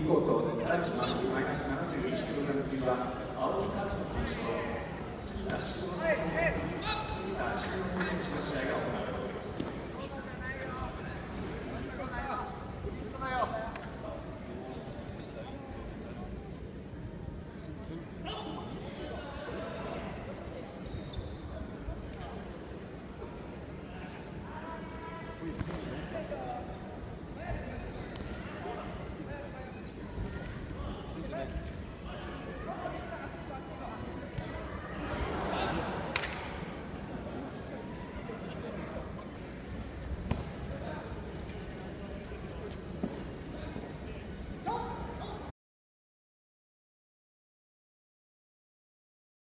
見事ただしますマイナス71キロ級は青木和選手と杉田修之選選手の試合が行われております